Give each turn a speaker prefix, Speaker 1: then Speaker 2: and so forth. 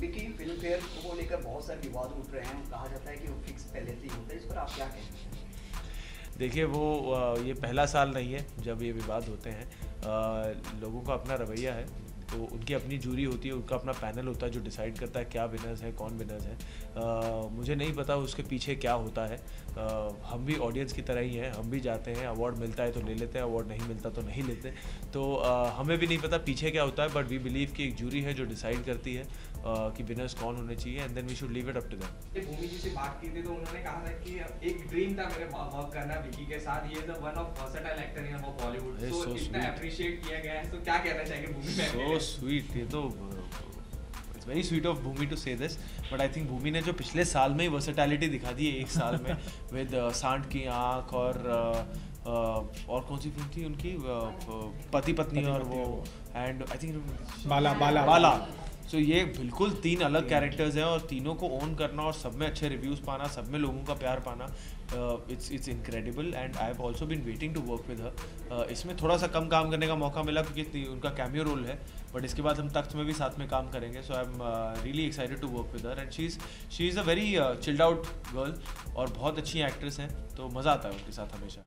Speaker 1: Vicky film fair को लेकर बहुत सारे विवाद उठ रहे हैं। कहा जाता है कि वो फिक्स पहले से ही होता है। इस पर आप क्या कहते हैं?
Speaker 2: देखिए, वो ये पहला साल नहीं है जब ये विवाद होते हैं। लोगों का अपना रवैया है। तो उनकी अपनी जूरी होती है उनका अपना पैनल होता है जो डिसाइड करता है क्या विनर्स है कौन विनर्स है। आ, मुझे नहीं पता उसके पीछे क्या होता है। आ, हम भी ऑडियंस की तरह ही हैं हम भी जाते हैं अवार्ड मिलता है तो ले लेते हैं अवार्ड नहीं मिलता तो नहीं लेते। तो आ, हमें भी नहीं पता पीछे क्या होता है बट वी बिलीव कि एक जूरी है जो डिसाइड करती है कि विनर्स कौन होने चाहिए and then we should leave it up to them
Speaker 3: Bhumi ji से बात की थी तो उन्होंने कहा था कि एक ड्रीम था मेरे वर्क करना विकी के साथ। ये the one of versatile actor in our Bollywood so इतना अप्रिशिएट किया गया है तो क्या कहना चाहेंगे भूमि
Speaker 2: सो स्वीट ये तो it's very sweet of Bhumi to say this but I think Bhumi ने जो पिछले साल में ही वर्सेटैलिटी दिखा दी है एक साल में विद uh, सांड की आँख और uh, uh, और कौन सी फ़िल्म थी उनकी? पति पत्नी और वो एंड आई थिंक
Speaker 4: बाला बाला।
Speaker 2: बाला। सो so, ये बिल्कुल तीन अलग कैरेक्टर्स हैं और तीनों को ओन करना और सब में अच्छे रिव्यूज़ पाना सब में लोगों का प्यार पाना it's it's incredible and I have also been waiting to work with her इसमें थोड़ा सा कम काम करने का मौका मिला क्योंकि उनका कैमियो रोल है बट इसके बाद हम तख्त में भी साथ में काम करेंगे so I am really excited to work with her and she is she is a very chilled out girl और बहुत अच्छी एक्ट्रेस हैं तो मज़ा आता है उनके साथ हमेशा।